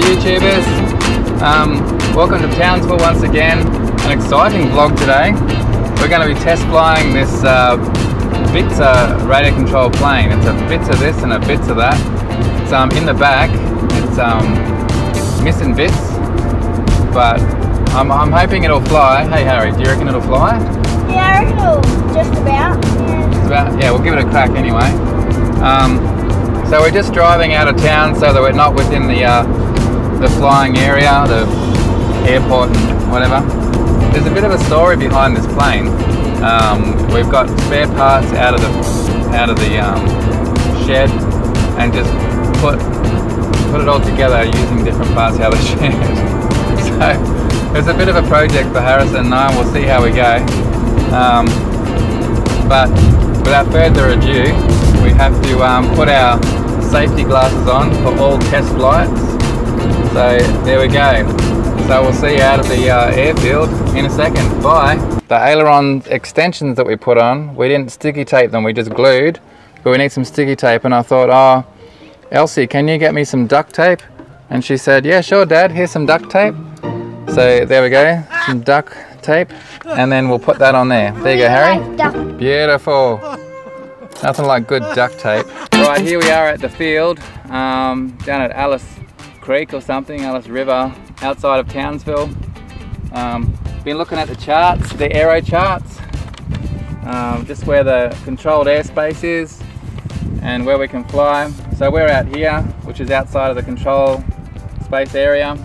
YouTubers, um, welcome to Townsville once again. An exciting vlog today. We're going to be test flying this uh, Bitsa radio control plane. It's a bit of this and a bit of that. It's um, in the back, it's um, missing bits, but I'm, I'm hoping it'll fly. Hey Harry, do you reckon it'll fly? Yeah, I reckon it'll just about. Yeah. It's about, yeah, we'll give it a crack anyway. Um, so we're just driving out of town so that we're not within the uh, the flying area, the airport and whatever. There's a bit of a story behind this plane. Um, we've got spare parts out of the out of the um, shed and just put put it all together using different parts out of the shed. so it's a bit of a project for Harrison and I. We'll see how we go. Um, but without further ado, we have to um, put our safety glasses on for all test flights. So there we go. So we'll see you out of the uh, airfield in a second. Bye. The aileron extensions that we put on, we didn't sticky tape them, we just glued. But we need some sticky tape and I thought, oh, Elsie, can you get me some duct tape? And she said, yeah, sure, Dad, here's some duct tape. So there we go, some duct tape. And then we'll put that on there. There you go, Harry. Beautiful. Nothing like good duct tape. Right, here we are at the field, um, down at Alice Creek or something, Alice River, outside of Townsville. Um, been looking at the charts, the aero charts, um, just where the controlled airspace is and where we can fly. So we're out here, which is outside of the control space area,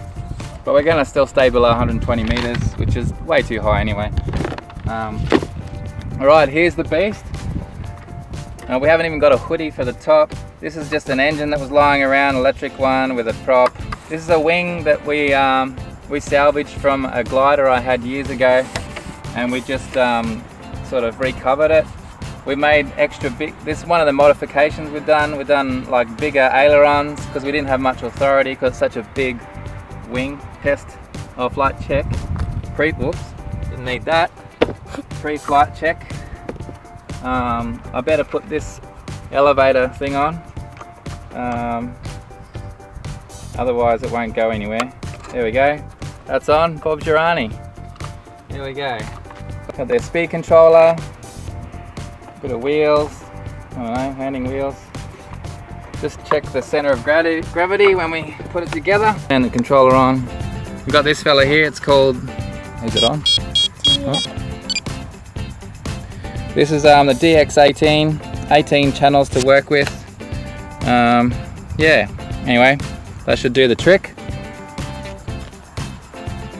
but we're gonna still stay below 120 meters, which is way too high anyway. Um, all right, here's the beast. Uh, we haven't even got a hoodie for the top. This is just an engine that was lying around, electric one with a prop. This is a wing that we um, we salvaged from a glider I had years ago, and we just um, sort of recovered it. We made extra big. This is one of the modifications we've done. We've done like bigger ailerons because we didn't have much authority because it's such a big wing test or flight check. Pre, whoops, didn't need that. Pre-flight check. Um, I better put this elevator thing on. Um, otherwise it won't go anywhere. There we go. That's on, Bob Girani. There we go. Got the speed controller, bit of wheels, I don't know, landing wheels. Just check the center of gravity, gravity when we put it together. And the controller on. We've got this fella here, it's called, is it on? Oh. This is um, the DX18, 18 channels to work with. Um, yeah, anyway, that should do the trick.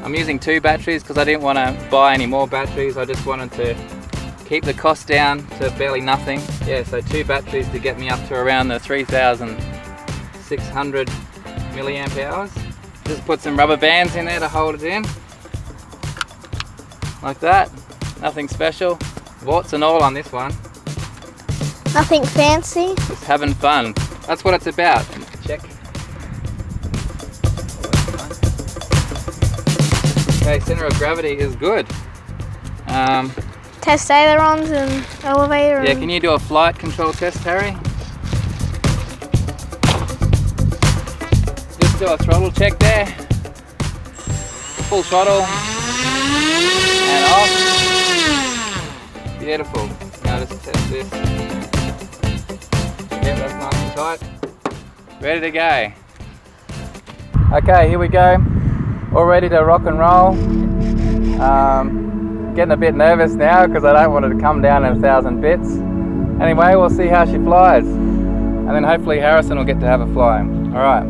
I'm using two batteries because I didn't want to buy any more batteries. I just wanted to keep the cost down to barely nothing. Yeah, so two batteries to get me up to around the 3,600 milliamp hours. Just put some rubber bands in there to hold it in. Like that, nothing special. Warts and all on this one. Nothing fancy. Just having fun. That's what it's about. Check. Okay, center of gravity is good. Um, Test ailerons and elevator. yeah, and can you do a flight control test, Harry? Just do a throttle check there. Full throttle. And off. Beautiful. Now let's test this. Yep, that's nice and tight. Ready to go. Okay, here we go. All ready to rock and roll. Um, getting a bit nervous now because I don't want it to come down in a thousand bits. Anyway, we'll see how she flies. And then hopefully Harrison will get to have a fly. All right.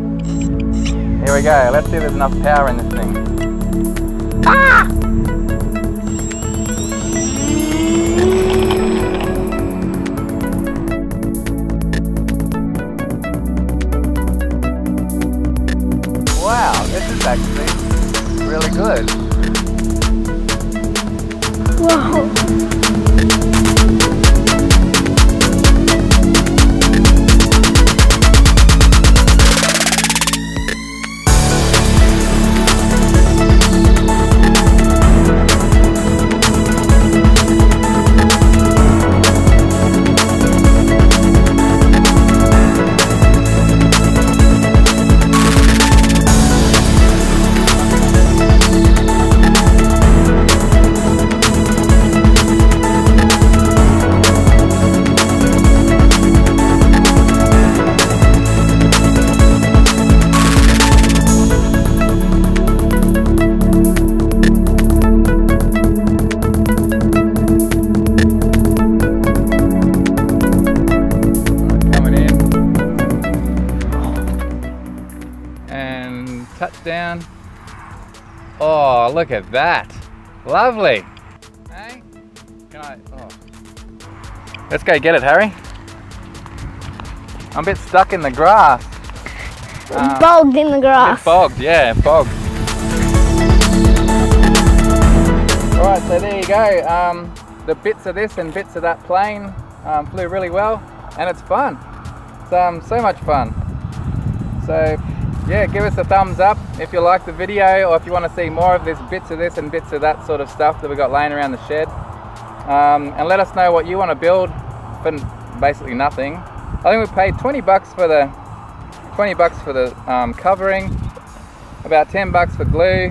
Here we go. Let's see if there's enough power in this thing. Ah! and cut down. Oh, look at that. Lovely. Hey, can I, oh. Let's go get it, Harry. I'm a bit stuck in the grass. Um, bogged in the grass. Bogged, yeah, bogged. All right, so there you go. Um, the bits of this and bits of that plane um, flew really well and it's fun. It's um, so much fun. So yeah, give us a thumbs up if you like the video or if you want to see more of this bits of this and bits of that sort of stuff that we got laying around the shed. Um, and let us know what you want to build for basically nothing. I think we paid 20 bucks for the 20 bucks for the um, covering, about 10 bucks for glue,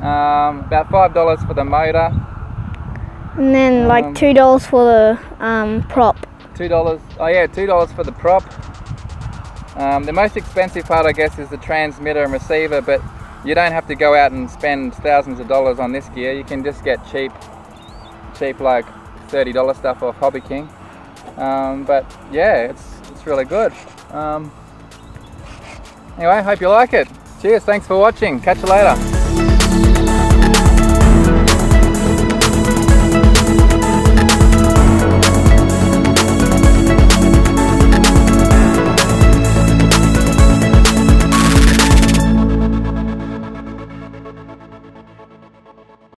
um, about five dollars for the motor, And then Um, like two dollars for the um, prop. two dollars. Oh yeah, two dollars for the prop. Um, the most expensive part, I guess, is the transmitter and receiver, but you don't have to go out and spend thousands of dollars on this gear. You can just get cheap, cheap like thirty dollar stuff off HobbyKing. Um, but yeah, it's it's really good. Um, anyway, hope you like it. Cheers. Thanks for watching. Catch you later.